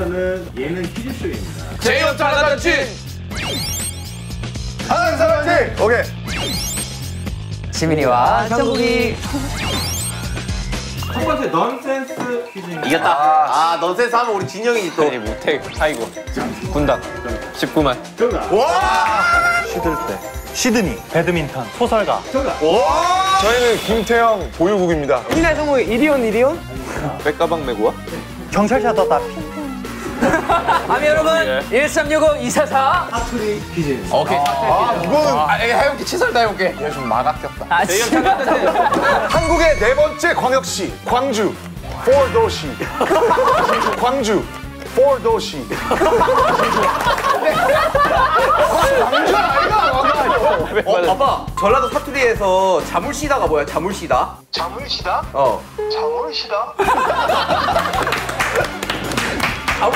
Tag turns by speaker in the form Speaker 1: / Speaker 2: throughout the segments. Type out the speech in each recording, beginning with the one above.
Speaker 1: 밸런아방서는 예능 퀴즈쇼입니다.
Speaker 2: 제이홉 잘나단지
Speaker 3: 하는 사람들 오케이.
Speaker 4: 지민이와 정국이.
Speaker 1: 첫 번째 넌센스 퀴즈입니다.
Speaker 2: 이겼다. 아 넌센스 하면 우리 진영이지 또.
Speaker 5: 무택 타이거 군단. 19만.
Speaker 1: 정답.
Speaker 3: 쉬들 때. 시드니 배드민턴 소설가.
Speaker 6: 저희는 김태형 보유국입니다.
Speaker 4: 이날 성공이 이리온 이리온?
Speaker 5: 백가방 메고 와?
Speaker 3: 경찰차 떴다
Speaker 4: 아미 여러분 1365 244
Speaker 1: 사투리 퀴즈입니다.
Speaker 2: 오케이 아 이거는 아, 해볼게 치설 다 해볼게.
Speaker 6: 얘좀 막았겠다.
Speaker 4: 아 진짜?
Speaker 6: 한국의 네 번째 광역시 광주. 포도시. 광주. 포도시.
Speaker 2: 어 아빠 전라도 사투리에서 자물시다가 뭐야? 자물시다?
Speaker 6: 자물시다?
Speaker 2: 어.
Speaker 6: 자물시다?
Speaker 1: 好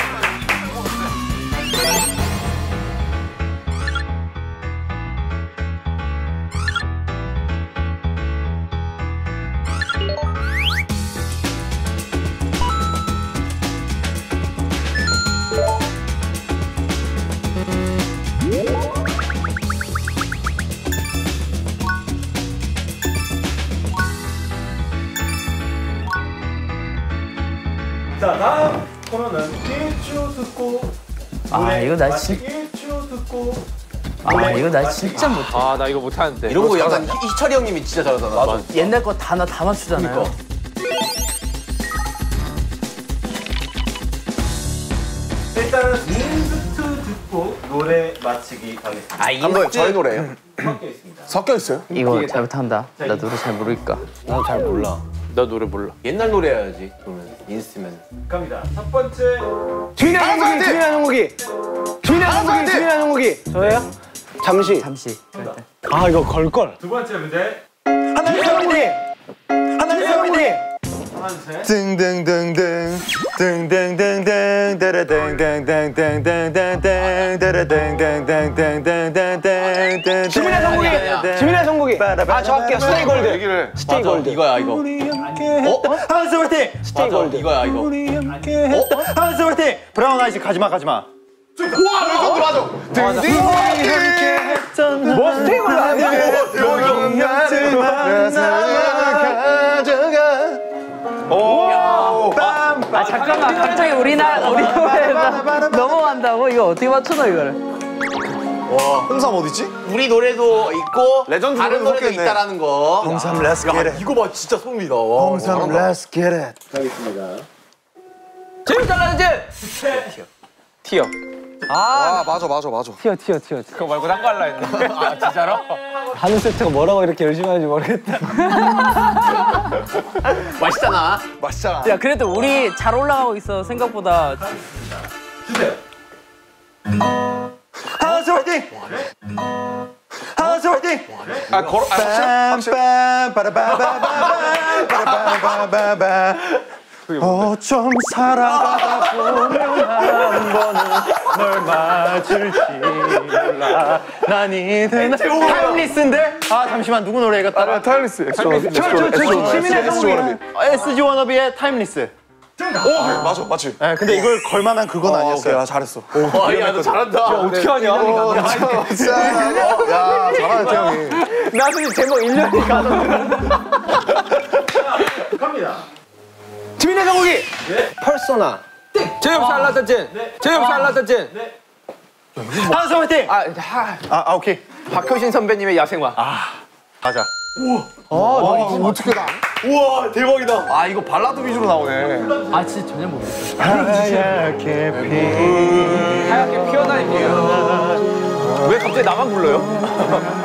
Speaker 4: 이거 나
Speaker 1: 맞히기
Speaker 4: 진-
Speaker 1: 1초 듣고
Speaker 4: 아 이거 나. 진짜 못해.
Speaker 5: 아 나 이거 못하는데.
Speaker 2: 이런 거 약간 희- 희철이 형님이 진짜 잘하잖아 맞아.
Speaker 4: 옛날 거 다 나 다 맞추잖아요.
Speaker 1: 일단은 inst 듣고 노래 맞히기 가겠습니다.
Speaker 2: 아 한번 저희 노래예요.
Speaker 1: 섞여 있습니다.
Speaker 6: 섞여 있어요?
Speaker 4: 이거 잘못한다. 나 노래 잘 모르니까.
Speaker 2: 나도 잘 몰라
Speaker 5: 나 노래 몰라
Speaker 2: 옛날 노래 해야지 그러면. inst면
Speaker 1: 갑니다. 첫 번째.
Speaker 3: 주인의 종국이 주인의 종국이. 주인의 종국이 주인의 종국이. 저예요? 잠시.
Speaker 4: 잠시.
Speaker 3: 아 이거 걸 걸.
Speaker 1: 두 번째 문제.
Speaker 3: 세원님 하나님 세원님
Speaker 6: 등등등등 등등등등 따라등등등등등등등 따라등등등등등등등
Speaker 3: 주민의 종국이 주민의 종국이 아 저 할게요 스테이 골드 스테이 골드
Speaker 2: 이거야 이거
Speaker 3: 하나님 세원님 스테이
Speaker 2: 맞아
Speaker 3: 골드
Speaker 2: 이거야 이거
Speaker 3: 하나님 세원님 브라운 아이즈 가지마 가지마
Speaker 6: 우와 레전드 맞아 등등
Speaker 3: 뭐 스테이 골드 아니야?
Speaker 4: 아 잠깐만 갑자기 우리나라 우리 노래에서 넘어간다고? 이거 어떻게 맞춰놔 이거를?
Speaker 6: 홍삼 어디지?
Speaker 2: 우리 노래도 있고
Speaker 6: 레전드
Speaker 2: 다른
Speaker 6: 노래도 섞였네.
Speaker 2: 있다라는 거.
Speaker 6: 홍삼 let's get
Speaker 2: 야,
Speaker 6: it.
Speaker 2: 이거 봐 진짜 소름이다. 와,
Speaker 6: 홍삼 get it.
Speaker 1: 가겠습니다.
Speaker 4: 재밌 잘라는지?
Speaker 5: 티어.
Speaker 6: 아. 맞아 맞아 맞아.
Speaker 3: 튀어 튀어 튀어
Speaker 5: 그거 말고 딴 거 할라 했는데.
Speaker 2: 아 진짜로?
Speaker 3: 하는 세트가 뭐라고 이렇게 열심히 하는지 모르겠다
Speaker 2: 맛있잖아.
Speaker 6: 맛있잖아.
Speaker 4: 야 그래도 우리 잘 올라가고 있어 생각보다.
Speaker 3: 하우스 화이팅! 하우스 화이팅!
Speaker 6: 아 걸어 아 확실해? 확실해? 어쩜 살아가다 보면 한 번은 널 맞을지 몰라. 난 이든 타임리스인데? 아 잠시만. 누구 노래 이거 따라 타임리스. 엑소 저저저 시민의 성공이 SG 워너비의 타임리스. 오 맞아 맞지. 네, 근데 이걸 걸만한 그건 아니었어요. 아, 잘했어.
Speaker 2: 와야너 잘한다.
Speaker 5: 어떻게 하냐
Speaker 6: 야 잘하네 태형이.
Speaker 3: 나중에 제목 1년이 가도
Speaker 1: 갑니다.
Speaker 3: 주민의 성공이 펄소나.
Speaker 5: 제이홉 잘나단지 제이홉 잘나단지
Speaker 3: 하나님 화이팅.
Speaker 5: 아, 하,
Speaker 3: 아, 아 오케이.
Speaker 5: 박효신 선배님의 야생화.
Speaker 3: 가자.
Speaker 6: 어떻게 나? 우와 대박이다. 아 이거 발라드 위주로 나오네.
Speaker 4: 아 진짜 전혀 모르겠어.
Speaker 3: 하얗게 피
Speaker 5: 하얗게 피어다니게요. 왜 갑자기 나만 불러요?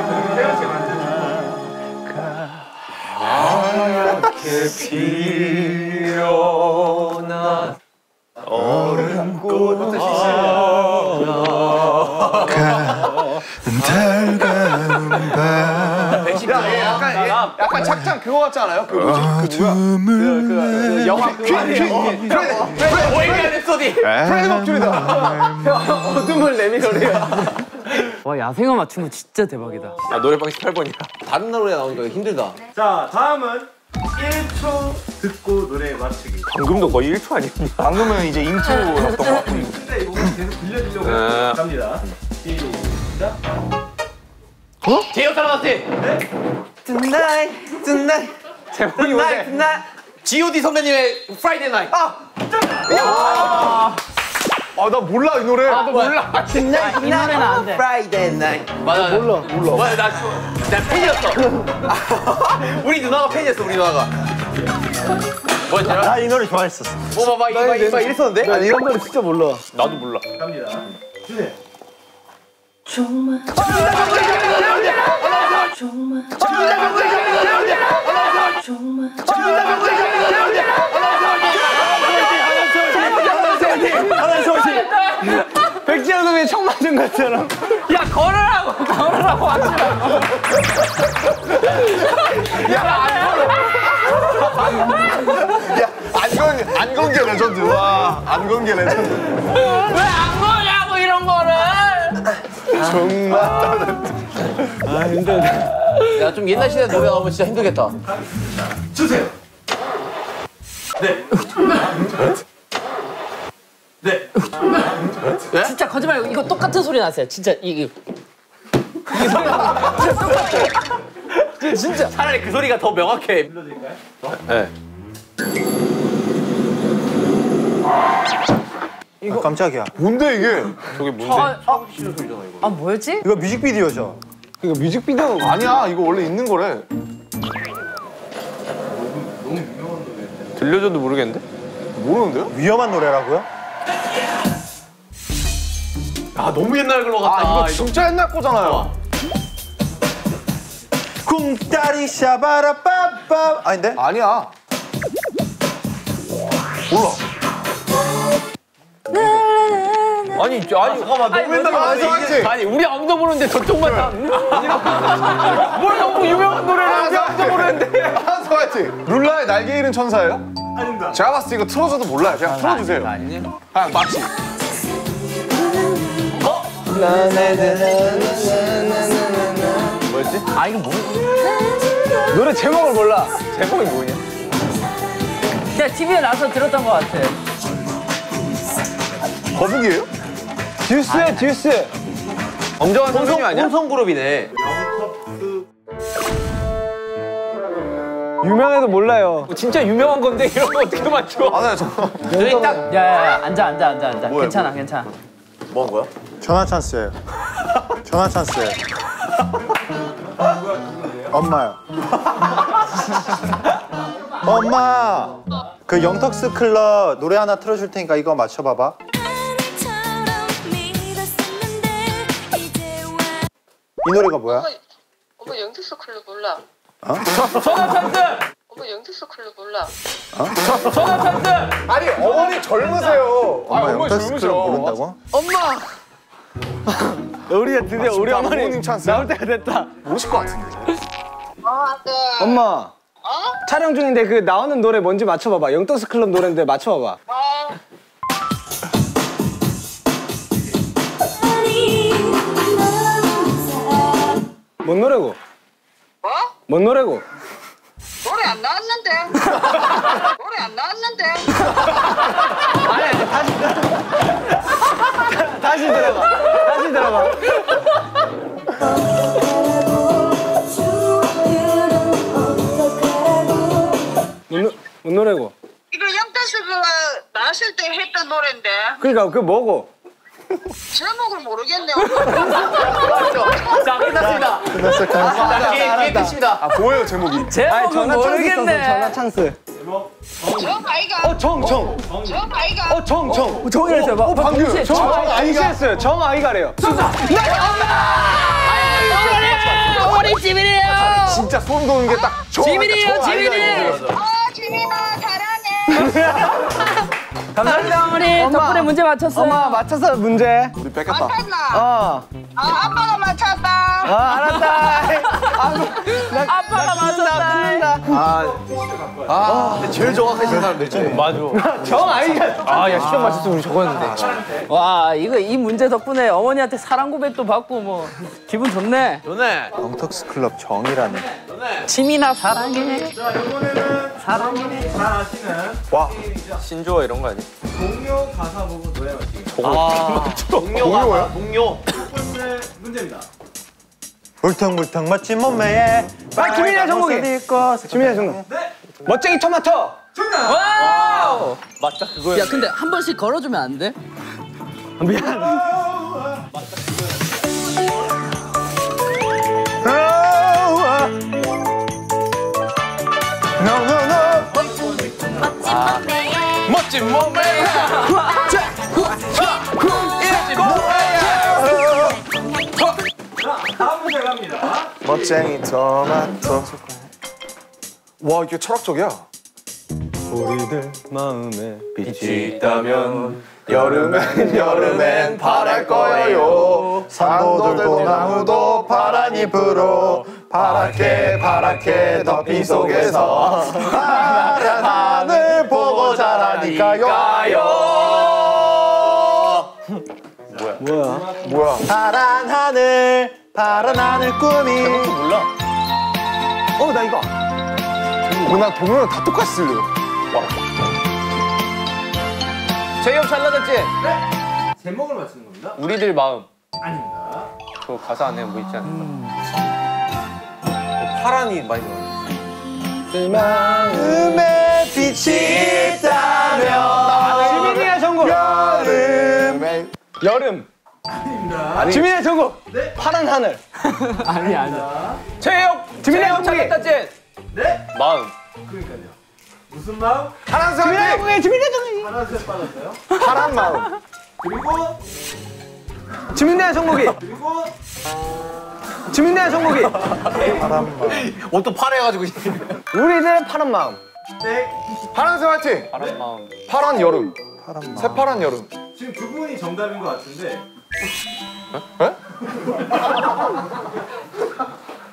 Speaker 2: 약간 약간 착장 그거 같지 않아요? 그 뭐지? 그 뭐야? 그, 그 영화 퀸 퀸. 프레드 Bohemian Rhapsody. 프레드 목줄이다. 어둠을 내밀어래요.
Speaker 4: 와 야생화 맞춘 거 진짜 대박이다
Speaker 5: 아 노래방 18번이야
Speaker 2: 다른 노래 나오니까 힘들다.
Speaker 1: 자 다음은 1초 듣고 노래 맞추기.
Speaker 2: 방금도 거의 1초 아니었냐?
Speaker 3: 방금은 이제 intro였던 것 같고.
Speaker 1: 근데 이거 계속 들려주려고
Speaker 2: 아.
Speaker 1: 갑니다. 시작.
Speaker 2: 제이홉 살라다진.
Speaker 6: Tonight, tonight,
Speaker 2: 제목이 뭔데?
Speaker 6: tonight.
Speaker 2: G.O.D 선배님의 Friday Night.
Speaker 3: 아, 나 몰라, 이 노래.
Speaker 2: 나도 몰라.
Speaker 4: 이 노래는 안 돼.
Speaker 6: Friday night.
Speaker 2: 맞아. 몰라. 몰라. 맞아, 나, 나 팬이었어. 우리 누나가 팬이었어, 우리 누나가. 뭐였더라?
Speaker 3: 나이 노래 좋아했었어.
Speaker 2: 뭐 봐봐, 이거, 이거 이랬었는데?
Speaker 6: 나 이런 노래 진짜 몰라.
Speaker 2: 나도 몰라.
Speaker 1: 갑니다. 주세요.
Speaker 7: 백지영 선배님 총 맞은 것처럼.
Speaker 4: 야 걸으라고 걸으라고 하지 마.
Speaker 3: 야, 안 건, 안건게 레전드. 와, 안 건게 레전드.
Speaker 4: 왜 안 거냐고 이런 거를.
Speaker 2: 야, 좀 옛날 시대 노래 나오면 진짜 힘들겠다.
Speaker 1: 주세요. 네. 네.
Speaker 4: 진짜 거짓말 이거 똑같은 소리 났어요. 진짜 이게. 이게 소리 나. 진짜 똑같아. 진짜.
Speaker 2: 차라리 그 소리가 더 명확해.
Speaker 1: 불러드릴까요?
Speaker 2: 네.
Speaker 3: 아, 깜짝이야. 뭔데, 이게?
Speaker 2: 저게 뭔데?
Speaker 4: 아, 아 뭐였지?
Speaker 3: 이거 뮤직비디오죠?
Speaker 7: 이거 뮤직비디오
Speaker 3: 아니야, 이거 원래 있는 거래.
Speaker 2: 들려줘도 모르겠는데?
Speaker 3: 모르는데요? 위험한 노래라고요?
Speaker 2: 아, 너무 옛날 걸로 같다.
Speaker 3: 아, 이거 진짜 옛날 거잖아요. 쿵따리 샤바라 빠빠 아닌데? 아니야. 몰라.
Speaker 2: 아니, 아니, 잠깐만. 너무 옛날
Speaker 3: 아,
Speaker 2: 걸로
Speaker 3: 맞지?
Speaker 2: 아니, 우리 아무도 모르는데 저쪽만 다. 뭘 너무 유명한 노래를 우리 아무도 모르는데.
Speaker 3: 한서같이 룰라의 날개 잃은 천사예요?
Speaker 1: 아닙니다.
Speaker 3: 제가 봤을 때 이거 틀어줘도 몰라요. 그냥 틀어주세요.
Speaker 2: 아니냐?
Speaker 3: 아, 마치.
Speaker 2: 뭐였지? 아, 이거 뭐,
Speaker 7: 노래 제목을 몰라.
Speaker 2: 제목이 뭐냐?
Speaker 4: 그냥 TV에 나서 들었던 것 같아.
Speaker 3: 거북이에요?
Speaker 7: 듀스, 듀스.
Speaker 2: 엄정한 선생님 아니야? 혼성그룹이네.
Speaker 7: 유명해도 몰라요.
Speaker 2: 진짜 유명한 건데 이런 거 어떻게 맞춰?
Speaker 3: 아, 네, 저.
Speaker 2: 여기 딱
Speaker 4: 야야야 앉아 앉아 앉아 앉아.
Speaker 3: 뭐야,
Speaker 4: 괜찮아 괜찮아.
Speaker 3: 뭐 한 거야? 전화 찬스예요. 전화 찬스예요. 엄마요. 엄마. 그 영턱스 클럽 노래 하나 틀어줄 테니까 이거 맞춰봐봐. 이 노래가 뭐야?
Speaker 8: 어머 영턱스 클럽 몰라.
Speaker 2: 전화 찬스!
Speaker 8: 어머 영턱스 클럽 몰라.
Speaker 2: 전화 찬스!
Speaker 3: 아니 어머니 젊으세요. 아,
Speaker 7: 엄마
Speaker 3: 어머니
Speaker 7: 영턱스 클럽. 모른다고? 우리 드디어 우리 어머니
Speaker 3: 부모님 찬스.
Speaker 7: 나올 때가 됐다.
Speaker 3: 모르실 것 같은데.
Speaker 8: 어 안돼.
Speaker 7: 엄마. 촬영 중인데 그 나오는 노래 뭔지 맞춰봐봐. 영턱스 클럽 노래인데 맞춰봐봐.
Speaker 8: 어.
Speaker 7: 뭔 노래고?
Speaker 8: 뭐?
Speaker 7: 뭔 노래고?
Speaker 8: 노래 안 나왔는데. 노래 안 나왔는데.
Speaker 7: 아니 아니 다시 다시 들어봐. 다시 들어봐. 뭔, 노래고?
Speaker 8: 이거 영특수가 나왔을 때 했던 노래인데
Speaker 7: 그러니까 그 뭐고?
Speaker 8: 제목을 모르겠네.
Speaker 2: 자, 끝났습니다. 자, 게임, 끝입니다.
Speaker 3: 아 보여요 제목이.
Speaker 4: 제목은 모르겠네.
Speaker 7: 전화 찬스.
Speaker 8: 정 아이가.
Speaker 7: 어 정 정.
Speaker 8: 정 아이가.
Speaker 7: 어 정 정.
Speaker 4: 정이랬어요. 막
Speaker 7: 방금
Speaker 4: 동시에
Speaker 7: 정
Speaker 4: 정.
Speaker 7: 아이가 했어요. 정 아이가래요.
Speaker 4: 어머니 집이래요.
Speaker 3: 진짜 소름 돋는 게딱
Speaker 4: 지민이에요, 지민이.
Speaker 8: 어 지민아 잘하네.
Speaker 4: 감사합니다 어머니. 덕분에 문제 맞췄어요.
Speaker 7: 엄마 맞춰서 문제.
Speaker 3: 우리 뺏겼다.
Speaker 8: 맞췄나?
Speaker 7: 어.
Speaker 8: 아 아빠가 맞췄다.
Speaker 7: 아 알았다.
Speaker 4: 아빠가 맞췄다.
Speaker 2: 제일 정확하신 사람 냈지. 맞아.
Speaker 7: 정 아이가.
Speaker 2: 아, 야, 시험 맞췄으면 우리 적었는데.
Speaker 4: 와 이거 이 문제 덕분에 어머니한테 사랑 고백도 받고 뭐 기분 좋네.
Speaker 2: 좋네.
Speaker 3: 영턱스 클럽 정이라는.
Speaker 4: 지민아 사랑해.
Speaker 1: 자, 이번에는 잘 아시는
Speaker 6: 와.
Speaker 5: 신조어 이런 거 아니야?
Speaker 1: 동요 가사 보고 노래 맞히기.
Speaker 5: 동요가 동요.
Speaker 1: 첫 번째 문제입니다.
Speaker 6: 울퉁불퉁 멋진 몸매에
Speaker 7: 아, 지민이야, 정국이. 지민이야, 정국.
Speaker 1: 네.
Speaker 7: 멋쟁이 토마토.
Speaker 1: 정답.
Speaker 4: Wow!
Speaker 5: 맞다 그거야.
Speaker 4: 야 근데 한 번씩 걸어주면 안 돼?
Speaker 6: No no no
Speaker 5: 멋진 몸매.
Speaker 1: 자, 다음 문제 갑니다.
Speaker 6: 멋쟁이 토마토 와 이게 철학적이야 우리들 마음에 빛이 있다면 여름엔 여름엔 바랄 거예요. 산도 들고 나무도 파란 잎으로 파랗게 파랗게 덮인 속에서 파란 하늘 보고 자라니까요. 뭐야? 뭐야 파란 하늘 파란 하늘 꿈이. 몰라.
Speaker 7: 어, 나 이거.
Speaker 6: 나 동료랑 다 똑같이 들려
Speaker 5: 제이홉 잘라졌지?
Speaker 1: 제목을 맞히는 겁니다.
Speaker 5: 우리들 마음.
Speaker 1: 아닙니다.
Speaker 5: 그 가사 안에 뭐 있지 않을까? 파란이 많이 나와.
Speaker 6: 마음에 빛이 있다면
Speaker 7: 주민이야, 정국.
Speaker 6: 여름에
Speaker 7: 여름.
Speaker 1: 아닙니다.
Speaker 7: 주민이야, 정국.
Speaker 1: 네.
Speaker 7: 파란 하늘.
Speaker 4: 아니야.
Speaker 5: 제이홉
Speaker 7: 주민의
Speaker 5: 제이홉
Speaker 7: 정국이.
Speaker 5: 잘라졌지?
Speaker 1: 네.
Speaker 5: 마음.
Speaker 1: 그러니까요. 무슨 마음?
Speaker 6: 파란색.
Speaker 7: 주민이야, 정국이.
Speaker 1: 파란색 빠졌어요.
Speaker 6: 파란 마음
Speaker 1: 그리고
Speaker 7: 주민이야, 정국이.
Speaker 1: 그리고
Speaker 7: 주민이야, 정국이.
Speaker 6: 파란 마음
Speaker 5: 옷도 파래가지고.
Speaker 7: 우리들의 파란 마음.
Speaker 1: 네.
Speaker 6: 파란색 화이팅!
Speaker 5: 파란 마음.
Speaker 6: 파란 여름 새파란 여름
Speaker 1: 지금 두 분이 정답인 것 같은데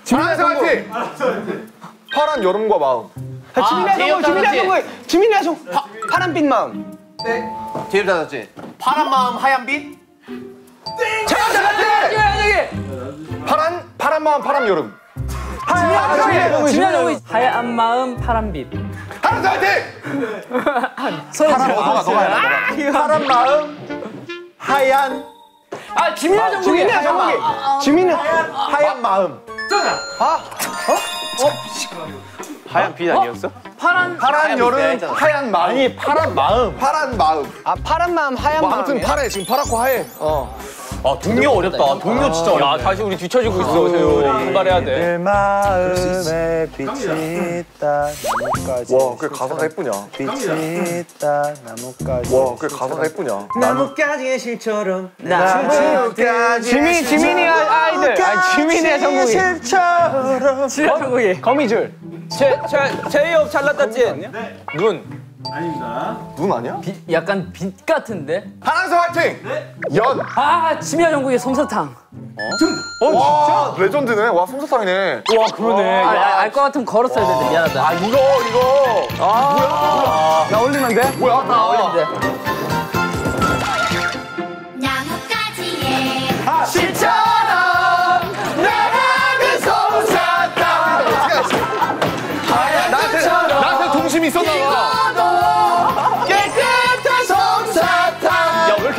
Speaker 6: 파란색 화이팅! 파란 여름과 마음
Speaker 7: 아, 정국. 주민이야,
Speaker 5: 잘랐지?
Speaker 7: 정국. 주민이야, 정국. 파- 파란빛 마음.
Speaker 1: 네.
Speaker 5: 제이홉 잘라졌지? 파란 마음 하얀 빛?
Speaker 6: 파란 파란 마음 파란 여름
Speaker 7: 정국이
Speaker 4: 하얀 마음 파란 빛.
Speaker 6: 파란색 화이팅!
Speaker 4: 소리 질러.
Speaker 5: 너가 너가 해라.
Speaker 6: 파란 마음 하얀
Speaker 4: 아 주민아 정국이.
Speaker 7: 주민이야, 정국이. 주민은
Speaker 6: 하얀 마음
Speaker 1: 정답.
Speaker 5: 하얀 빛 아니었어?
Speaker 4: 파란
Speaker 6: 파란
Speaker 5: 하얀
Speaker 6: 여름 하얀 마음 아니 파란 마음 파란 마음
Speaker 7: 아, 파란 마음, 하얀
Speaker 6: 뭐
Speaker 7: 마음.
Speaker 6: 아무튼 파래 지금 파랗고 하얘
Speaker 5: 어아 동료 어렵다. 동료 진짜 어렵다. 야 다시 우리 뒤처지고 있어. 세요. 분발해야 돼.
Speaker 6: 마음에 빛이 있다 나뭇가지 와 그게 가사가 예쁘냐
Speaker 1: 갑니다.
Speaker 6: 있다 나뭇가지 와 그게 가사가 예쁘냐
Speaker 7: 나뭇가지의 실처럼.
Speaker 6: 나뭇가지
Speaker 7: 지민, 지민이야, 아이들. 아, 지민이야, 정국이.
Speaker 6: 실처럼
Speaker 4: 주민아 정국이.
Speaker 7: 거미줄.
Speaker 5: 제, 제, 제이홉 잘랐다지?
Speaker 1: 네.
Speaker 5: 눈.
Speaker 1: 아닙니다.
Speaker 6: 눈 아니야?
Speaker 4: 빛 약간 빛 같은데.
Speaker 6: 파란색 화이팅
Speaker 1: 네.
Speaker 4: 연아 주민아 정국이 솜사탕.
Speaker 6: 어 진짜 레전드네 와 솜사탕이네
Speaker 5: 와 그러네.
Speaker 4: 알것 같으면 걸었어야 되는데 미안하다.
Speaker 6: 아 이거 이거
Speaker 7: 나 올리면 돼?
Speaker 6: 뭐야
Speaker 4: 어린데.
Speaker 9: 나뭇가지에
Speaker 6: 실처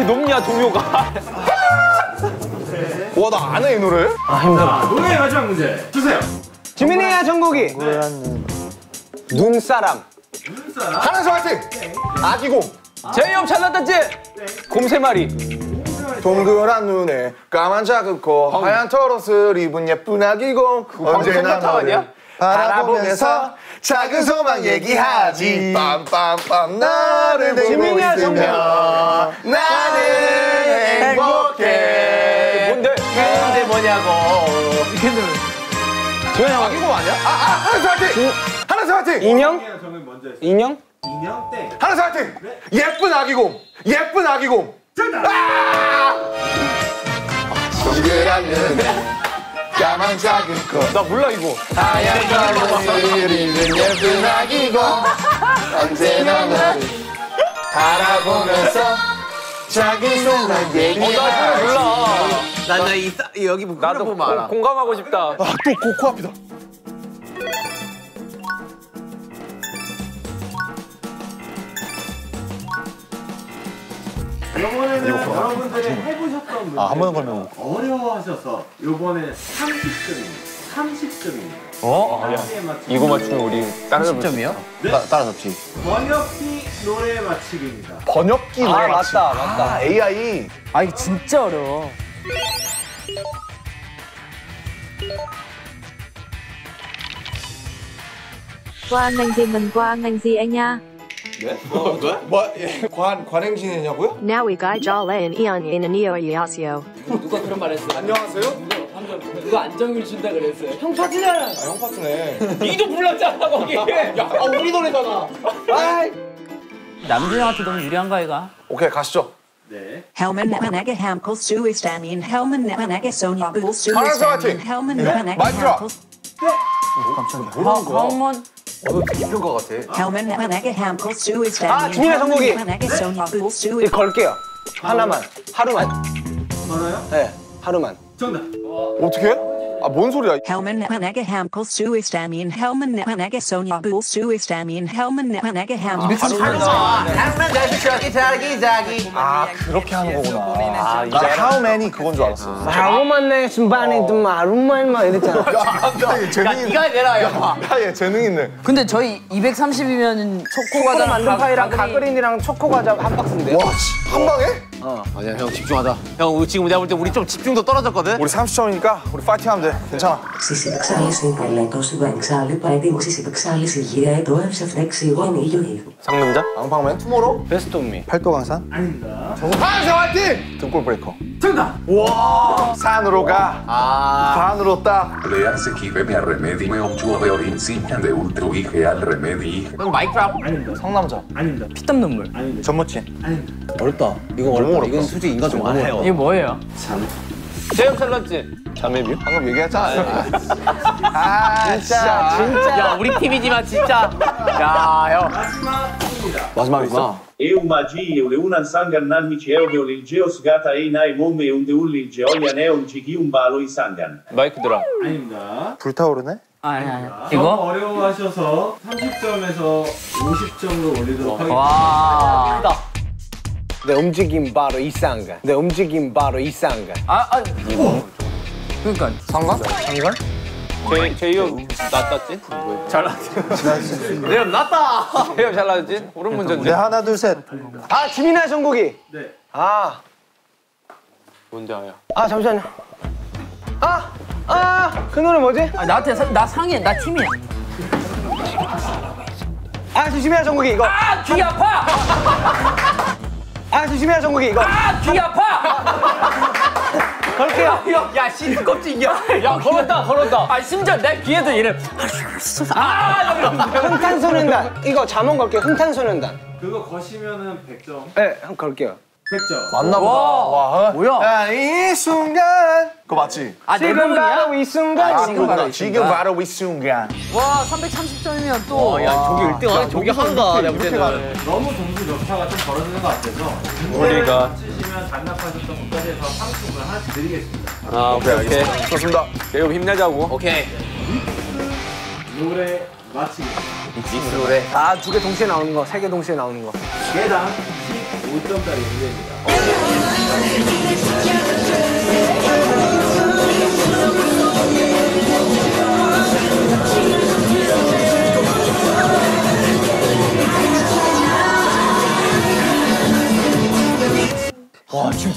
Speaker 5: 높냐 동요가?
Speaker 6: 와 나 안 해 이 노래
Speaker 1: 자, 노래의 마지막 문제 주세요.
Speaker 7: 지민이야, 정국이. 눈사람.
Speaker 1: 눈사람.
Speaker 6: 파란색 화이팅 아기곰
Speaker 5: 제이홉 잘랐다지? 곰세 마리.
Speaker 6: 동그란 눈에 까만 작은 코 하얀 털옷을 입은 예쁜 아기곰 언제나 바라보면서 작은 소망 얘기하지 빰빰빰 나를 보고 있으면 나는 행복해
Speaker 5: 뭔데? 뭔데 뭐냐고.
Speaker 6: 아기곰 아니야? 아, 아, 하나씩 화이팅! 하나씩 화이팅!
Speaker 7: 인형?
Speaker 1: 했어요.
Speaker 7: 인형?
Speaker 1: 인형 땡.
Speaker 6: 하나씩 화이팅! 예쁜 아기곰! 예쁜 아기곰!
Speaker 1: 정답.
Speaker 6: 동그란 눈에 까만 작은
Speaker 5: 코나 몰라 이거.
Speaker 6: 하얀 털옷을 입은 예쁜 아기곰 언제나 너를 바라보면서 작은 소망 얘기하지
Speaker 5: 몰라.
Speaker 2: 나나 이 여기 뭐
Speaker 5: 나도
Speaker 2: 보면 알아.
Speaker 5: 공, 공감하고 싶다.
Speaker 6: 아또 코앞이다
Speaker 1: 이번에는 여러분들이 해보셨던 문제
Speaker 3: 아, 한 번은 걸면.
Speaker 1: 어려워하셔서 이번에는 30점입니다. 30점입니다.
Speaker 3: 어? 이거 맞추면 우리 따라잡을
Speaker 4: 10점이요?
Speaker 3: 따, 따라잡지.
Speaker 1: 번역기 노래 맞추기입니다.
Speaker 3: 번역기
Speaker 6: 아 맞다 맞다.
Speaker 3: 아, AI.
Speaker 4: 아 이거 진짜 어려워.
Speaker 10: Qua ngành gì mình qua anh ngành gì anh nha
Speaker 6: 뭐 예, 관 관행신이냐고요?
Speaker 10: Now we got Jolly and Eon in a neo Yasio
Speaker 4: 누가 그런 말 했어요?
Speaker 6: 안녕하세요.
Speaker 4: 누가 안정일 준다 그랬어요? 형
Speaker 6: 아, 형 파트네.
Speaker 4: 니도 불렀잖아 거기.
Speaker 6: 아 우리 노래잖아.
Speaker 4: 남준형한테 너무 유리한가 이가?
Speaker 6: 오케이 가시죠.
Speaker 1: 네.
Speaker 11: Helmen Nepanage Sonia Bull
Speaker 6: 알았어, 화이팅!
Speaker 11: Suistamin Helmen Nepanage
Speaker 6: 마이크 들어.
Speaker 11: Hamkos
Speaker 4: 황문
Speaker 6: 이평가 같아.
Speaker 11: Helmen Nepanage Hamkos Suistamin
Speaker 7: 아, 주민의 선곡이.
Speaker 11: Nepanage Sonia Bull
Speaker 7: 이거
Speaker 11: Suistamin
Speaker 7: 걸게요. 하나만. 하루만.
Speaker 1: 전화요?
Speaker 7: 네. 하루만.
Speaker 1: 정답.
Speaker 6: 어떻게? 아 뭔 소리야?
Speaker 11: Helmen Nepanage Hamkos Suistamin Helmen Nepanage Sonia Bull Suistamin Helmen Nepanage Hamkos
Speaker 3: 아, 그렇게 하는 거구나. 아, 나 how many 그건 줄 알았어.
Speaker 7: 하루만 내 순반에 좀 하루만 막 이랬잖아.
Speaker 3: 야, 얘 재능 있네.
Speaker 4: 네가 내라 야.
Speaker 3: 야, 얘 재능 있네.
Speaker 4: 근데 저희 230이면 초코
Speaker 7: 초코
Speaker 4: 과자
Speaker 7: 만든 파이랑 가그린이랑 초코 과자 한 박스인데요.
Speaker 6: 와, 씨, 한 방에?
Speaker 2: 아니야 형 집중하자. 형 우리 지금 내가 볼 때 우리 좀 집중도 떨어졌거든.
Speaker 3: 우리 30점이니까 우리 파이팅하면 돼. 괜찮아.
Speaker 11: Συσυδεξάληση υπερλέτος του εξάλληπα έτοιμος συσυδεξάληση γύρω εδώ ευσεφτέξη γόνη γιοή.
Speaker 3: 상남자? 앙팡맨? 투모로우?
Speaker 7: 베스트 오브 미.
Speaker 3: 팔도강산?
Speaker 1: 아닙니다.
Speaker 6: 파란색 화이팅!
Speaker 3: 등골 브레이커.
Speaker 1: 정답.
Speaker 3: 산으로 가. 반으로 딱.
Speaker 12: Learse chi me a remedi me obgiove or insignia de ultru ige al remedi.
Speaker 2: 형 마이크 드랍.
Speaker 1: 아닙니다.
Speaker 3: 상남자.
Speaker 1: 아닙니다.
Speaker 4: 피땀 눈물.
Speaker 1: 아닙니다.
Speaker 3: 전모친.
Speaker 1: 아닙니다.
Speaker 2: 어렵다. 이거 어렵다. 이건 솔직히 인간 좀 안해요.
Speaker 4: 이게 뭐예요?
Speaker 2: 제형 챌린지.
Speaker 3: 자매뷰? 방금 얘기했잖아. 아, 진짜.
Speaker 4: 진짜.
Speaker 2: 야 우리 팀이지만 진짜. 야 형.
Speaker 1: 마지막입니다.
Speaker 2: 마지막이구나.
Speaker 13: Magi sangan nan e nai un un balo i sangan.
Speaker 2: 마이크 드랍.
Speaker 1: 아닙니다.
Speaker 3: 불타오르네?
Speaker 4: 아니 아니.
Speaker 1: 너무
Speaker 4: 이거?
Speaker 1: 어려워하셔서 30점에서 50점으로 올리도록 하겠습니다.
Speaker 4: 와.
Speaker 7: 내 움직임 바로 이상간. 내 움직임 바로 이상간.
Speaker 4: 아 아. 그러니까
Speaker 3: 상관? 상관?
Speaker 2: 제 제이 형 낫다지? 잘 나지. 내형 낫다. 제이 형잘 나지? 오른 문제인데.
Speaker 3: 네, 하나, 둘, 셋.
Speaker 7: 아, 지민아 정국이.
Speaker 1: 네.
Speaker 7: 아,
Speaker 2: 뭔데 아야?
Speaker 7: 아 잠시만요. 아, 아, 그 노래 뭐지?
Speaker 4: 아, 나한테 사, 나 상해 나 팀이야.
Speaker 7: 아, 지민아 정국이 이거.
Speaker 4: 아 귀 아파.
Speaker 7: 아, 지민아 정국이 이거.
Speaker 4: 아 귀 아파.
Speaker 7: 걸게요.
Speaker 4: 야 시트 껍질이야. 야 걸었다 걸었다. 아 심지어 내 귀에도 이래. 아 이러는데.
Speaker 7: 흥탄소년단. 이거 잠원 걸게요. 흥탄소년단.
Speaker 1: 그거 거시면은 100점.
Speaker 7: 네, 한 걸게요.
Speaker 1: 100점.
Speaker 3: 맞나 보다. 와,
Speaker 4: 뭐야?
Speaker 3: 야, 이 순간. 그거 맞지?
Speaker 4: 아내
Speaker 7: 지금 바로? 이 순간.
Speaker 3: 아,
Speaker 4: 지금 바로 이
Speaker 3: 지금 바로 이 순간.
Speaker 4: 와 330점이면 또.
Speaker 2: 야 저기 1등 저기 한다 내가 볼 때는.
Speaker 1: 너무 점수 격차가 좀 벌어지는 것 같아서
Speaker 2: 우리가.
Speaker 1: 맞히시면 단납하셨던 것까지 해서 상품을 하나씩 드리겠습니다.
Speaker 2: 아 오케이 오케이.
Speaker 3: 좋습니다.
Speaker 2: 그리고 힘내자고. 오케이.
Speaker 1: 노래 맞히기.
Speaker 2: 믹스 노래.
Speaker 7: 아, 두 개 동시에 나오는 거, 세 개 동시에 나오는 거.
Speaker 1: 개당 15점짜리 문제입니다.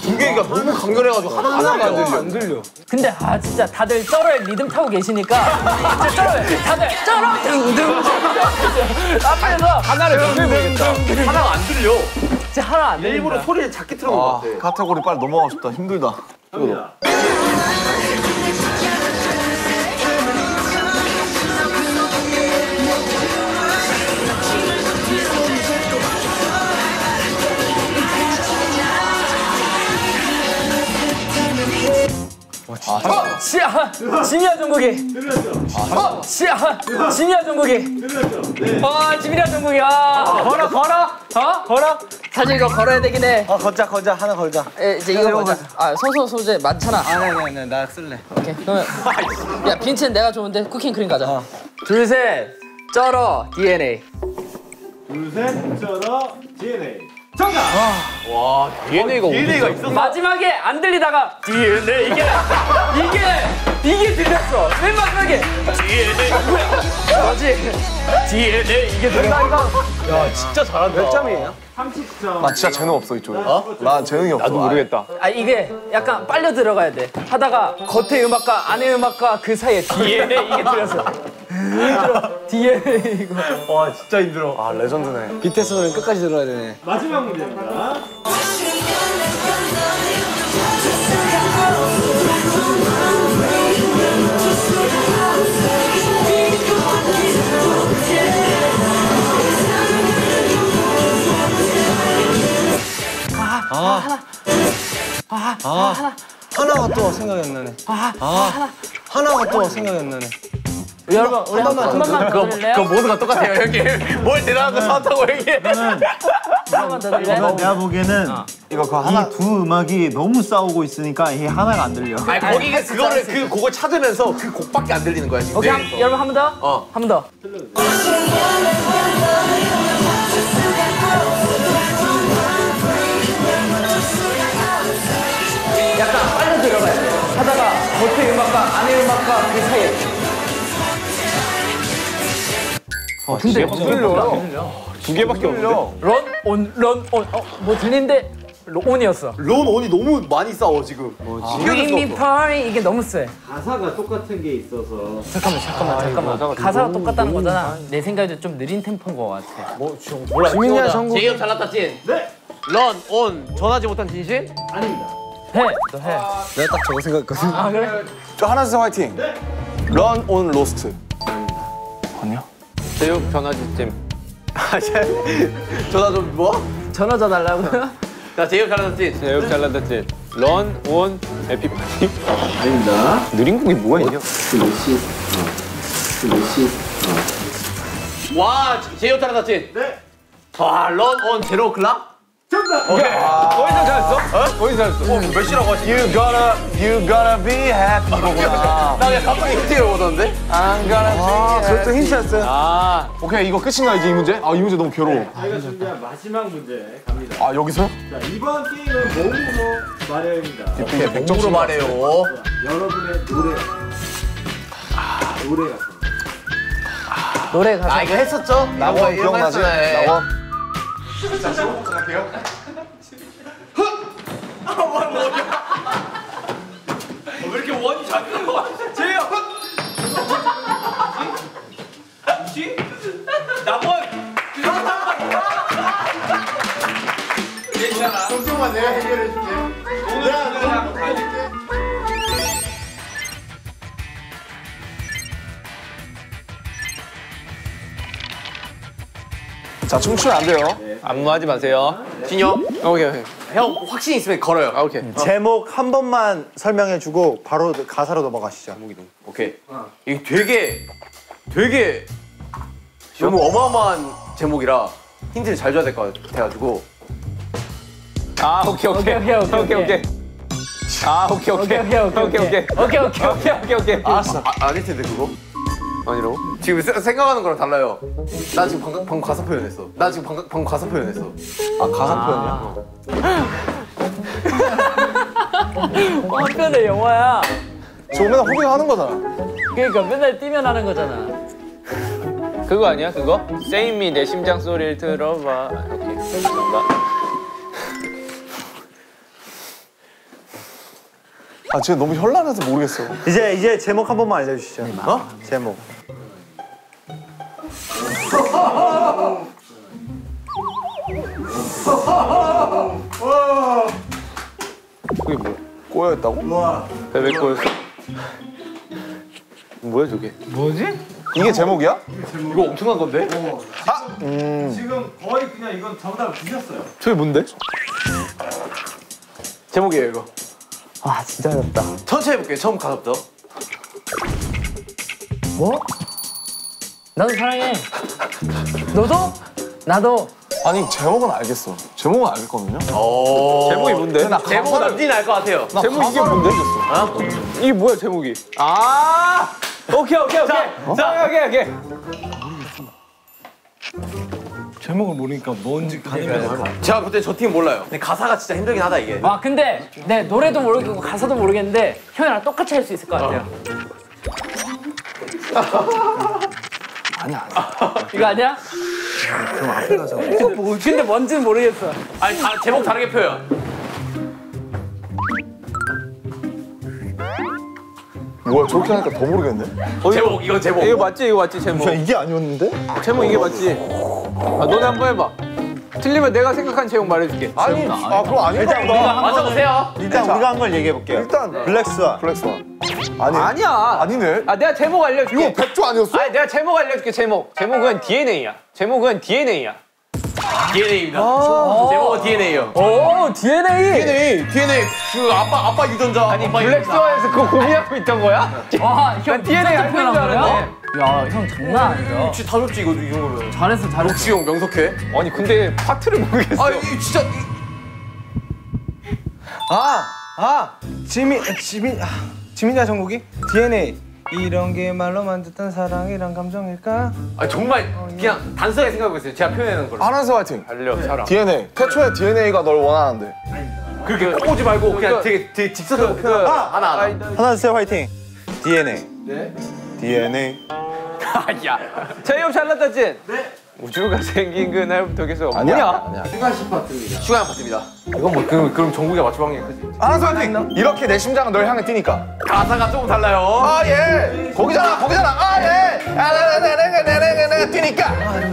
Speaker 2: 두 개가 너무 강렬해가지고 하나 하나가 안 들려.
Speaker 7: 안 들려.
Speaker 4: 근데 아 진짜 다들 쩔어의 리듬 타고 계시니까 진짜 쩔어요. 다들 쩔어 등등. 앞에서 하나를 등등등.
Speaker 2: 하나가 안 들려.
Speaker 4: 진짜 하나 안 들린다.
Speaker 2: 일부러 소리를 작게 틀어놓은 것 같아.
Speaker 3: 카테고리 빨리 넘어가고 싶다. 힘들다.
Speaker 1: 갑니 다.
Speaker 4: 시야 지미야 종국이.
Speaker 1: 들렸죠?
Speaker 4: 시야 지미야 종국이.
Speaker 1: 들렸죠? 네.
Speaker 4: 아 지미야 종국이. 아
Speaker 7: 걸어, 걸어.
Speaker 4: 어?
Speaker 7: 걸어.
Speaker 4: 사실 이거 걸어야 되긴 해.
Speaker 7: 어, 걷자, 걷자. 하나 걸자.
Speaker 4: 에, 이제 이거 보자. 아 소소 소재 많잖아.
Speaker 7: 아, 네, 네, 네. 나 쓸래.
Speaker 4: 오케이. 그러면 야 빈치는 내가 좋은데 쿠킹 크림 가자. 둘 셋. 쩔어 DNA.
Speaker 1: 둘, 셋, 쩔어, DNA.
Speaker 2: 와 DNA가 DNA가 있었어.
Speaker 4: 마지막에 안 들리다가 DNA 이게 이게 이게 들렸어. 맨 마지막에 DNA 뭐야? 뭐지? DNA 이게 들렸어.
Speaker 2: 야 진짜 잘한다.
Speaker 7: 몇 점이에요?
Speaker 6: 나 진짜 재능 없어 이쪽에. 어? 나 재능이 없어.
Speaker 5: 나도 모르겠다.
Speaker 4: 아 이게 약간 빨려 들어가야 돼. 하다가 겉의 음악과 안의 음악과 그 사이에 DNA 이게 들렸어. 힘들어. DNA 이거.
Speaker 2: 와 진짜 힘들어.
Speaker 6: 아 레전드네.
Speaker 7: BTS 노래 끝까지 들어야 되네.
Speaker 1: 마지막 문제입니다.
Speaker 7: 하나가 또 생각이 안 나네. 아, 하나가 또 생각이 안 나네.
Speaker 4: 여러분 우리 한, 번- 한 번만 더 들을래요?
Speaker 2: 그거 모두가 똑같아요 형님. 뭘 대단한 거 사왔다고 형님.
Speaker 4: 한 번만 더 들을래요?
Speaker 3: 내가 보기에는
Speaker 6: 이거 그 하나
Speaker 3: 이 두 음악이 너무 싸우고 있으니까 이 하나가 안 들려.
Speaker 2: 아니 거기가 그거를 그 곡을 찾으면서 그 곡밖에 안 들리는 거야 지금.
Speaker 4: 오케이 한. 여러분 한 번 더.
Speaker 2: 어.
Speaker 4: 한 번 더. 약간 빨려 들어가야 돼. 하다가 겉의 음악과 안의 음악과 그 사이에. 어, 근데 들려.
Speaker 5: 두 개밖에 없는데.
Speaker 4: 런, 온, 런, 온. 어, 뭐 로- 온이었어.
Speaker 2: 론 온이 너무 많이 싸워 지금.
Speaker 4: Bring me party 이게 너무 세.
Speaker 1: 가사가 똑같은 게 있어서
Speaker 4: 잠깐만, 잠깐만, 잠깐만. 가사가 똑같다는 거잖아. 내 생각에 좀 느린 템포인 것 같아.
Speaker 2: 뭐 지금 몰라.
Speaker 7: 지민이야, 정국.
Speaker 2: 제이홉 잘났다 찐. 네. 런 온. 전하지 못한 진실?
Speaker 1: 아닙니다.
Speaker 4: 해, 너 해.
Speaker 7: 내가 딱 저거 생각했거든.
Speaker 4: 아 그래?
Speaker 6: 저 하나 쌤 화이팅. 런온 로스트. 아니야?
Speaker 5: 제육 전화지찜.
Speaker 2: 전화 좀 뭐?
Speaker 4: 전화 줘 달라고요?
Speaker 2: 자 제이홉 잘났다 찐.
Speaker 5: 제육 잘라졌지. 런, 온, 에피파니.
Speaker 1: 아닙니다.
Speaker 5: 느린 곡이 뭐가 있냐?
Speaker 1: 스매시. 스매시.
Speaker 2: 와 제이홉 잘났다 찐. 네. 와 런 온 제로 클락?
Speaker 1: 정답.
Speaker 2: 오케이.
Speaker 5: 어디서 잘했어? 어? 어디서 잘했어?
Speaker 2: 어, 몇 시라고 하지?
Speaker 6: You gotta, you gotta be happy 이거구나.
Speaker 2: 나 그냥 갑자기 힌트를 오던데?
Speaker 6: I'm gonna
Speaker 7: 아,
Speaker 6: be
Speaker 7: 그것도 힌트였어요?
Speaker 5: 아,
Speaker 6: 오케이 이거 끝인가 이제 이 문제? 아 이 문제 너무 괴로워.
Speaker 1: 저희가 준비한 마지막 문제 갑니다.
Speaker 6: 아 여기서요?
Speaker 1: 자, 이번 게임은 몸으로 말해요입니다.
Speaker 2: 오케이, 몸으로 말해요.
Speaker 1: 여러분의 노래. 노래 같은 거.
Speaker 4: 노래 가사.
Speaker 2: 아, 이거 했었죠? 거
Speaker 6: 기억나지?
Speaker 2: 했잖아요.
Speaker 6: 나원.
Speaker 2: 왜 이렇게 원이 작은 거 같아? 제이홉! 뭐지? 나원! 괜찮아.
Speaker 1: 걱정만 내가 해결해 줄게.
Speaker 2: 오늘 한번 가줄게.
Speaker 6: 자 춤추면 안 돼요.
Speaker 5: 안무하지 마세요.
Speaker 2: 진영?
Speaker 5: 오케이, 오케이.
Speaker 2: 형 확신 있으면 걸어요. 아, 오케이.
Speaker 3: 제목 한 번만 설명해주고 바로 가사로 넘어가시죠.
Speaker 2: 오케이. 이게 되게 되게 너무 어마어마한 제목이라 힌트를 잘 줘야 될 것 같아가지고
Speaker 5: 아, 오케이, 오케이.
Speaker 4: 오케이, 오케이,
Speaker 5: 오케이, 오케이. 아, 오케이, 오케이.
Speaker 4: 오케이, 오케이, 오케이,
Speaker 5: 오케이, 오케이.
Speaker 4: 오케이, 오케이, 오케이.
Speaker 5: 오케이, 오케이.
Speaker 2: 알았어. 아, 아닐 텐데 그거? 아니라고? 지금 세- 생각하는 거랑 달라요. 나 지금 방금, 방금 가사 표현했어. 나 지금 방금, 방금 가사 표현했어.
Speaker 6: 아 가사 표현이야?
Speaker 4: 한편의 영화야.
Speaker 6: 저 맨날 호빙 하는 거잖아.
Speaker 4: 그러니까 맨날 뛰면 하는 거잖아.
Speaker 5: 그거 아니야, 그거? Save me, 내 심장 소리를 들어봐. 이렇게.
Speaker 6: 아 지금 너무 현란해서 모르겠어.
Speaker 3: 이제 이제 제목 한 번만 알려주시죠. 어? 제목.
Speaker 5: 그게 뭐야?
Speaker 6: 꼬여있다고?
Speaker 5: 왜 꼬였어? 뭐야, 저게?
Speaker 6: 이게 제목이야?
Speaker 2: 이거 엄청난 건데?
Speaker 1: 지금 거의 그냥 이건 정답을 주셨어요.
Speaker 5: 저게 뭔데?
Speaker 2: 제목이에요 이거.
Speaker 4: 와 진짜 어렵다.
Speaker 2: 천천히 해볼게요. 처음 가사부터.
Speaker 4: 뭐? 나도 사랑해. 너도? 나도.
Speaker 6: 아니 제목은 알겠어. 제목은 알겠거든요.
Speaker 5: 제목이 뭔데?
Speaker 6: 나
Speaker 2: 제목은
Speaker 6: 가사를-
Speaker 2: 남진이 알것 같아요.
Speaker 6: 나
Speaker 5: 제목 이게
Speaker 6: 가사를
Speaker 5: 뭔데?
Speaker 6: 모르겠어.
Speaker 5: 이게 뭐야, 제목이? 아! 오케이, 오케이, 오케이. 자, 오케이, 오케이, 오케이.
Speaker 7: 제목을 모르니까 뭔지 가는
Speaker 2: 제가 볼 때 저 팀 몰라요. 근데 가사가 진짜 힘들긴 하다 이게.
Speaker 4: 아 근데 내 노래도 모르겠고 가사도 모르겠는데 형이랑 똑같이 할 수 있을 것 같아요. 아니야. 이거 아니야? 그럼 앞에 가서. 뭐, 근데 뭔지는 모르겠어.
Speaker 2: 아니 다, 제목 다르게 표현.
Speaker 6: 뭐야 저렇게 하니까 더 모르겠네.
Speaker 2: 제목 이건 제목.
Speaker 4: 이거 맞지? 이거 맞지? 제목.
Speaker 5: 야, 이게 아니었는데?
Speaker 4: 제목 이게 맞지? 아, 너네 한번 해봐. 틀리면 내가 생각한 제목 말해줄게.
Speaker 6: 아니 아 그럼 아닌가 보다.
Speaker 2: 맞춰보세요.
Speaker 5: 일단 우리가 한 걸 얘기해 볼게요.
Speaker 6: 일단
Speaker 5: 블랙스완.
Speaker 6: 블랙스완. 아니
Speaker 4: 아니야.
Speaker 6: 아니네.
Speaker 4: 아 내가 제목 알려줄게.
Speaker 6: 이거 백조 아니었어?
Speaker 4: 아니 내가 제목 알려줄게 제목. 제목은 DNA야. 제목은 DNA야.
Speaker 2: DNA입니다. 제목은 DNA요.
Speaker 4: 오 DNA.
Speaker 2: DNA, DNA. 그 아빠 아빠 유전자. 아니
Speaker 4: 블랙스완에서 그거 고민하고 있던 거야? 와, 형 DNA 알고 있는 줄 알았네. 야, 형 장난 아니다.
Speaker 2: 혹시 다 줬지 이거 이 정도면.
Speaker 4: 잘했어, 잘했어.
Speaker 2: 록시용 명석해.
Speaker 4: 아니 근데 파트를 모르겠어.
Speaker 2: 아이 진짜
Speaker 7: 아, 아, 지민, 지민, 아, 지민이야 정국이? DNA. 이런 게 말로만 듣던 사랑이란 감정일까?
Speaker 2: 아 정말 그냥 단순하게 생각하고 있어요. 제가 표현하는 걸.
Speaker 6: 하나서 화이팅.
Speaker 2: 달려 사람.
Speaker 6: DNA. 태초에 DNA가 널 원하는데.
Speaker 2: 그렇게 꼬지 말고 그냥 되게 되게 직선적으로 표현. 하나 하나.
Speaker 5: 하나, 둘, 셋, 화이팅. DNA. 네. DNA.
Speaker 2: 야.
Speaker 4: 제이홉 잘났다 진. 네. 우주가 생긴 그 날부터 계속
Speaker 6: 아니야.
Speaker 4: 뭐냐?
Speaker 1: 슈가 씨 파트입니다.
Speaker 2: 슈가형 파트입니다.
Speaker 4: 이건 뭐 그럼 그럼 정국이가 맞춰본 게 크지.
Speaker 6: 하나서 화이팅. 이렇게 내 심장은 널 향해 뛰니까.
Speaker 2: 가사가 조금 달라요.
Speaker 6: 아 예. 거기잖아 거기잖아. 아 예. 아나나나나나나나 뛰니까.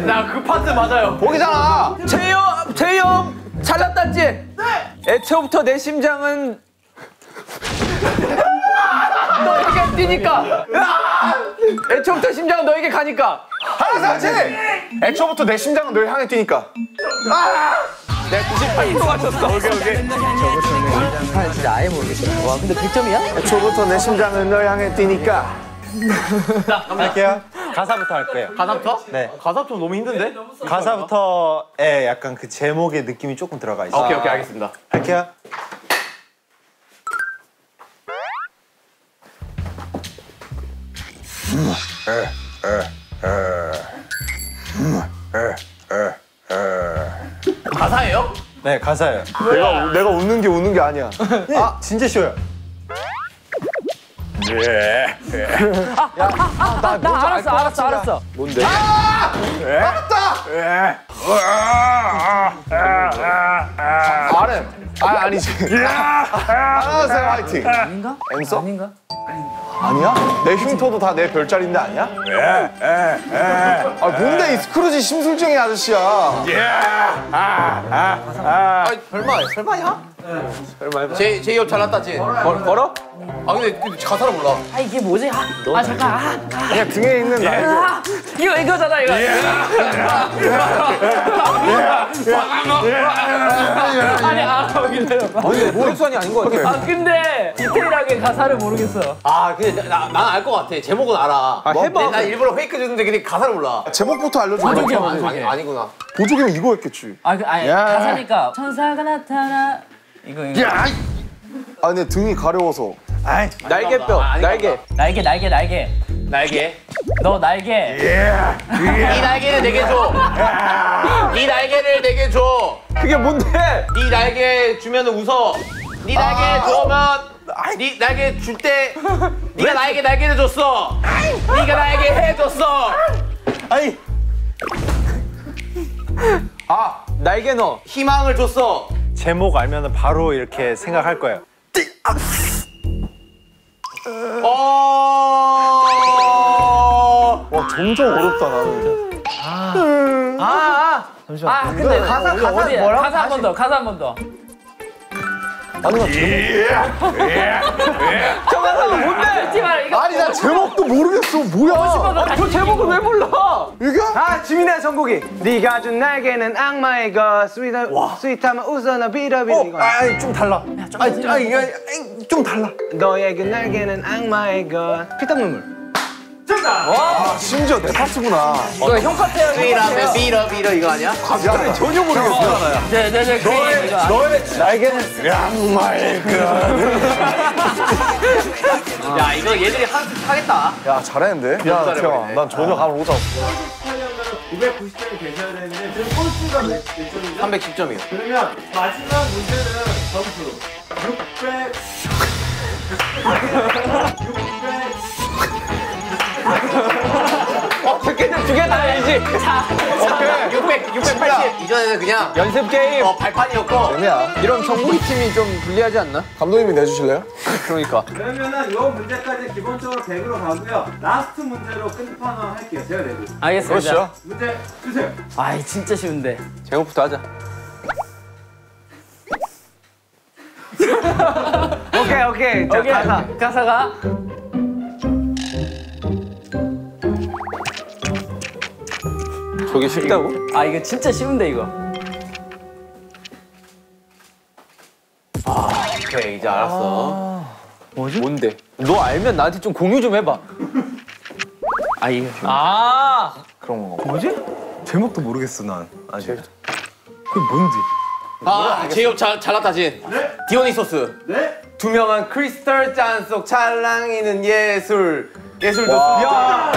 Speaker 2: 나 그 파트 맞아요.
Speaker 6: 거기잖아.
Speaker 4: 제이홉 제이홉 잘났다 진. 네. 애초부터 내 심장은 너에게 뛰니까. 애초부터 심장은 너에게 가니까.
Speaker 6: 하나서 화이팅. 애초부터 내 심장은 널 향해 뛰니까.
Speaker 4: 내가 98% 맞췄어. 오케이 오케이.
Speaker 6: 애초부터 내 심장은 널 향해 뛰니까.
Speaker 5: 할게요. 가사부터 할 거예요.
Speaker 2: 가사부터?
Speaker 5: 네.
Speaker 2: 가사부터 너무 힘든데?
Speaker 5: 가사부터에 약간 그 제목의 느낌이 조금 들어가 있어요.
Speaker 2: 오케이 오케이 알겠습니다.
Speaker 5: 할게요.
Speaker 2: 가사예요?
Speaker 5: 네, 가사예요.
Speaker 6: 내가 내가 웃는 게 웃는 게 아니야.
Speaker 5: 아, 진짜 쉬워요.
Speaker 4: 나 알았어 알았어 알았어.
Speaker 6: 뭔데? 알았다. RM. 아 아니지. 하나서 화이팅.
Speaker 4: 아닌가?
Speaker 6: 엠써?
Speaker 4: 아닌가?
Speaker 6: 아니야? 내 흉터도 다 내 별자리인데 아니야? 아 뭔데 이 스크루지 심술쟁이 아저씨야.
Speaker 2: 아 설마 설마야? 설마 해봐. 제 제이홉 잘났다 진. 걸 걸어? 아 근데 그 가사를 몰라.
Speaker 4: 아 이게 뭐지? 아, 아 잠깐 아,
Speaker 6: 그냥 등에 있는 날.
Speaker 4: 아 이거 이거잖아 이거. 아니 아 기다려.
Speaker 6: 아니 뭐 획선이 아닌 것 같아.
Speaker 4: 아 근데 디테일하게 가사를 모르겠어.
Speaker 2: 아 근데 나 난알 것 같아. 제목은 알아.
Speaker 4: 아, 해봐.
Speaker 2: 나, 나 일부러 fake 주는데 근데 가사를 몰라.
Speaker 6: 제목부터 알려줘.
Speaker 4: 보조개,
Speaker 2: 아니,
Speaker 4: 보조개.
Speaker 2: 아니, 아니구나.
Speaker 6: 보조개는 이거 했겠지.
Speaker 4: 아, 그, 아니
Speaker 6: 야.
Speaker 4: 가사니까 천사가 나타나 이거 이거.
Speaker 6: 야. 아 근데 등이 가려워서.
Speaker 5: 아이,
Speaker 4: 날개뼈 날개 날개 날개 날개
Speaker 2: 날개.
Speaker 4: 너 날개
Speaker 2: 이 날개를 내게 줘. 이 날개를 내게 줘.
Speaker 4: 그게 뭔데?
Speaker 2: 네 날개 주면 웃어. 네 날개 주면 네 날개 줄 때 네가 나에게 날개를 줬어. 네가 나에게 해줬어.
Speaker 5: 아이.
Speaker 2: 아 날개 너 희망을 줬어.
Speaker 5: 제목 알면 바로 이렇게 생각할 거예요.
Speaker 2: 어.
Speaker 6: 와 점점 어렵다 나는.
Speaker 4: 아, 아, 아, 근데 가사 가사 뭐라? 가사 한 번 더, 가사 한 번 더.
Speaker 6: 아니 나 제목.
Speaker 4: 저 가사 뭔데? 잊지 마라. 이거
Speaker 6: 아니 나 제목도 모르겠어. 뭐야?
Speaker 4: 아, 저 제목을 왜 몰라?
Speaker 6: 이게?
Speaker 7: 아, 지민의 선곡이. 네가 준 날개는 악마의 것. 스윗하, 스윗하면 웃어 나 비러비러 이거.
Speaker 5: 아이, 좀 달라. 아, 아, 이거 아이, 좀 달라.
Speaker 7: 너의 그 날개는 악마의 것. 피땀 눈물.
Speaker 6: 아 심지어 내 파트구나.
Speaker 4: 이거 형 파트야.
Speaker 2: 비라면 비러 비러 이거 아니야?
Speaker 6: 야 전혀 모르겠어.
Speaker 4: 네, 네, 네. 너의
Speaker 6: 너의 날개는 양말 그.
Speaker 2: 야 이거 얘들이 하, 하겠다.
Speaker 6: 야 잘했는데? 야 태영아 난 전혀 감을 못 잡았어.
Speaker 1: 990점이 되셔야 되는데 지금 꼴찌가 몇, 몇 점이죠?
Speaker 2: 310점이요.
Speaker 1: 그러면 마지막 문제는 점수 600
Speaker 5: 어, 두개다 알지?
Speaker 2: 자, 600, 680. 이전에는 그냥
Speaker 5: 연습 게임.
Speaker 2: 어, 발판이었고.
Speaker 7: 재미야.
Speaker 5: 이런 정국이 팀이 좀 불리하지 않나?
Speaker 7: 감독님이 내주실래요?
Speaker 5: 그러니까.
Speaker 1: 그러면은 요 문제까지 기본적으로 100으로 가고요 last 문제로 끝판왕 할게요 제가 내고
Speaker 4: 알겠습니다.
Speaker 5: 그렇죠.
Speaker 1: 문제 주세요
Speaker 4: 아이 진짜 쉬운데.
Speaker 5: 제목부터 하자.
Speaker 4: 오케이 오케이. 자, 가사. 가사가
Speaker 5: 저게 쉽다고?
Speaker 4: 아 이거 진짜 쉬운데 이거.
Speaker 2: 오케이, 이제 알았어.
Speaker 5: 뭐지? 뭔데? 너 알면 나한테 좀 공유 좀 해봐.
Speaker 4: 아 이거.
Speaker 5: 아
Speaker 6: 그런 거.
Speaker 5: 뭐지? 제목도 모르겠어 난 아직. 그게 뭔지?
Speaker 2: 아, 제이홉 잘, 잘났다, 진.
Speaker 1: 네.
Speaker 2: 디오니소스.
Speaker 1: 네
Speaker 7: 투명한 크리스탈 잔속 찰랑이는 예술. 예술도
Speaker 5: 야!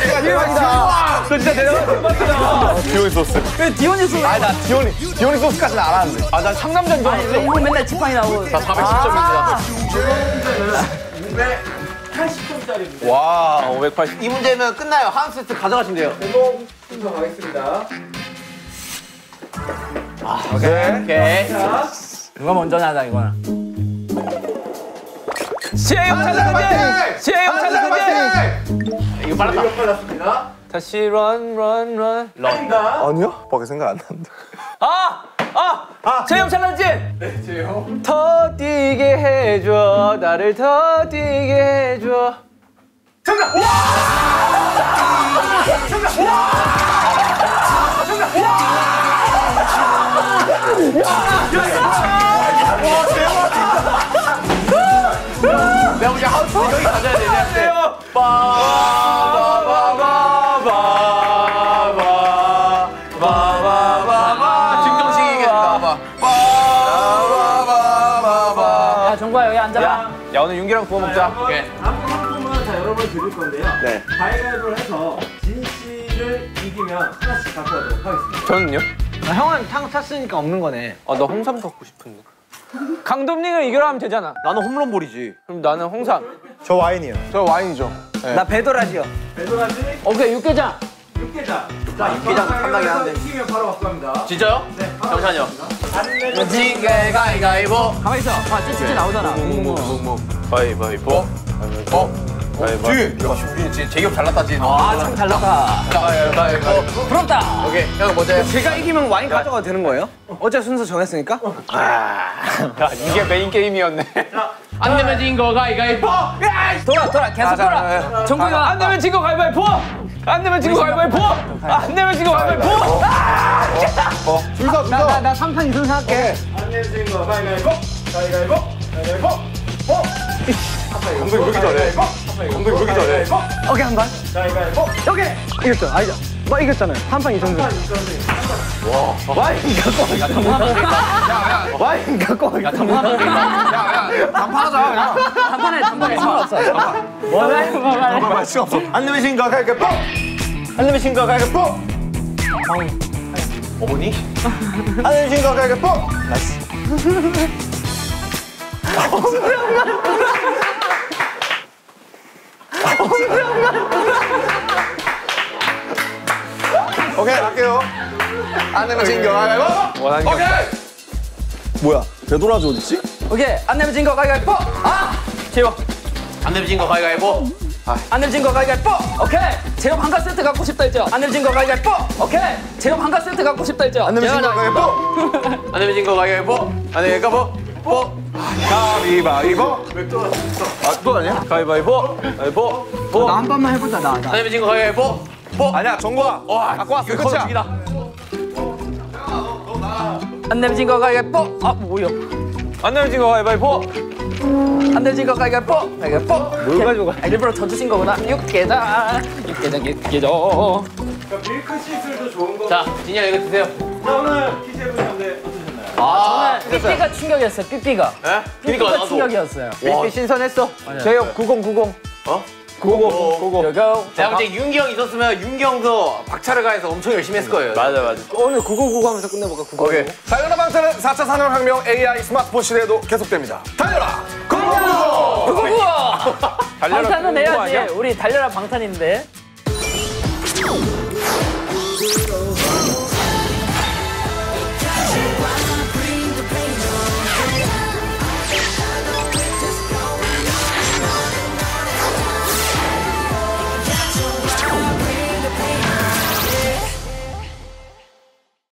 Speaker 7: 진짜 대박이다.
Speaker 5: 너 진짜 대단하다.
Speaker 7: 디오니소스.
Speaker 4: 그 디오니소.
Speaker 7: 아니 나 디오니 디오니소스까지는 알았는데.
Speaker 5: 아, 난 상남자인 줄
Speaker 4: 아니
Speaker 5: 알았어.
Speaker 4: 왜 이거 맨날 지팡이 나오고.
Speaker 2: 자, 410점입니다.
Speaker 1: 문제는 580점짜리입니다
Speaker 5: 와, 580.
Speaker 2: 이 문제면 끝나요. 한 세트 가져가시면 돼요.
Speaker 1: 제목 순서 가겠습니다
Speaker 2: 오케이.
Speaker 1: 자
Speaker 4: 누가 먼저 나다 이거는.
Speaker 5: 시혜영 찾았는데! 시혜영 찾았는데!
Speaker 2: 이거 빨랐다.
Speaker 1: 이거 빨랐습니다
Speaker 5: 다시 run, run, run.
Speaker 1: 아닙니다
Speaker 6: 아니요? 밖에 생각 안 나는데.
Speaker 5: 아! 아! 아! 재영 찰나지?
Speaker 1: 네 제요
Speaker 5: 더 뛰게 해줘. 나를 더 뛰게 해줘.
Speaker 1: 정답
Speaker 2: 내가 보기엔 하우스 여기 가져야. 증정식이겠다. 봐.
Speaker 4: 야 정구야 여기 앉아봐.
Speaker 5: 야, 오늘 윤기랑 구워 먹자.
Speaker 2: 오케이.
Speaker 1: 다음 상품은 자 여러분 드릴 건데요
Speaker 6: 네.
Speaker 1: 가위바위보를 해서 진 씨를 이기면 하나씩 갖고 가도록 하겠습니다
Speaker 5: 저는요?
Speaker 7: 아, 형은 탕 탔으니까 없는 거네.
Speaker 5: 아, 나 홍삼 갖고 싶은데. 강돔링을 이겨라 하면 되잖아.
Speaker 2: 나는 홈런볼이지.
Speaker 5: 그럼 나는 홍삼.
Speaker 6: 저 와인이요.
Speaker 7: 저 와인이죠.
Speaker 5: 나 배도라지요.
Speaker 1: 배도라지
Speaker 4: 오케이 육개장.
Speaker 1: 육개장 자
Speaker 2: 육개장 탐나긴 한데.
Speaker 1: 이기면 바로 바꿔갑니다
Speaker 2: 진짜요?
Speaker 1: 네
Speaker 2: 잠시만요. 징계 가위가위보.
Speaker 4: 가만히 있어. 아 찌찌찌 나오잖아.
Speaker 5: 가위바위보.
Speaker 2: 어? 진. 야, 진. 제기업 잘났다, 진.
Speaker 4: 아 참 잘났다.
Speaker 2: 가위가위보.
Speaker 4: 부럽다.
Speaker 2: 오케이. 형 먼저 해.
Speaker 7: 제가 이기면 와인 가져가도 되는 거예요? 어제 순서 정했으니까?
Speaker 5: 야, 이게 메인 게임이었네.
Speaker 2: 안 내면 진 거 가위가위보.
Speaker 4: 돌아 돌아 계속 돌아. 정구야
Speaker 5: 안 내면 진 거 가위바위보! 안 내면 진 거 가위바위보! 안 내면 진 거 가위바위보!
Speaker 6: 줄서 줄서.
Speaker 7: 나나 3판 2승 할게.
Speaker 1: 안내면 거 가위가위보 가위가위보 가위가위보 보
Speaker 7: 엉덩이 그렇게 잘해. 엉덩이 그렇게 잘해. 오케이 한 판.
Speaker 1: 가위가위보
Speaker 7: 오케이. 이겼죠. 아니죠. 뭐 이겼잖아요. 한판 2승. 와인 갖고 와. 와인 갖고 와.
Speaker 2: 단판하자, 그냥.
Speaker 4: 단판에 단판에 상관없어. 뭐래? 뭐래?
Speaker 6: 말 시간 없어. 안 내면 신거 갈게 뽀. 안 내면 신거 갈게 뽀.
Speaker 2: 어머니?
Speaker 6: 안 내면 신거 갈게 뽀. 나이스. 오케이 갈게요.
Speaker 7: 안 내면 진거 가위바위보.
Speaker 5: 원하는 없다.
Speaker 6: 뭐야? 되돌아줘 어딨지?
Speaker 4: 오케이 안 내면 진거 가위가위보. 아 재호.
Speaker 2: 안 내면 진거 가위가위보.
Speaker 4: 안 내면 진거 가위가위보. 오케이. 재호 반가 세트 갖고 싶다 했죠. 안 내면 진거 가위가위보. 오케이. 재호 반가 세트 갖고 싶다 했죠.
Speaker 6: 안 내면 신거
Speaker 4: 재호나.
Speaker 6: 갈게 뽀.
Speaker 2: 안 내면 진거 가위가위보. 안 내면 가보. 뽀.
Speaker 6: 가위바위보.
Speaker 5: 또 아니야? 가위바위보. 가위바위보. 보.
Speaker 7: 나한 번만 해보자 나. 나.
Speaker 2: 안 내면 진거 가위가위보. 뽀.
Speaker 6: 아니야 정국아.
Speaker 2: 와,
Speaker 5: 갖고 왔어.
Speaker 2: 이거
Speaker 5: 끝이야.
Speaker 4: 안 내면 진거 가위가위보. 아 뭐야?
Speaker 5: 안 내면 진거 가위바위보.
Speaker 4: 안 내면 진거 가위가위보. 가위가위보. 뭘 가지고 가? 아, 일부러 져주신 거구나. 육개장. 육개장 육개장.
Speaker 1: 자, 밀크 시술도 좋은 거
Speaker 2: 자, 진이야 이거 드세요.
Speaker 1: 자 오늘 퀴즈 해보셨는데 어떠셨나요?
Speaker 2: 아,
Speaker 4: 저는 삐삐가 충격이었어요. 삐삐가. 삐삐가
Speaker 2: 나도.
Speaker 4: 충격이었어요.
Speaker 5: 삐삐 신선했어. 제역 9090.
Speaker 2: 어?
Speaker 4: 고고 고고 고고
Speaker 2: 내가 볼때 윤기 형 있었으면 윤기 형도 박차를 가해서 엄청 열심히 했을 거예요.
Speaker 4: 맞아 맞아
Speaker 7: 오늘 999 하면서 끝내볼까? 999.
Speaker 6: 오케이. 달려라 방탄은 4차 산업혁명 AI 스마트폰 시대에도 계속됩니다. 달려라!
Speaker 4: 고고 방탄은
Speaker 3: 고고
Speaker 4: 해야지? 우리 달려라 방탄인데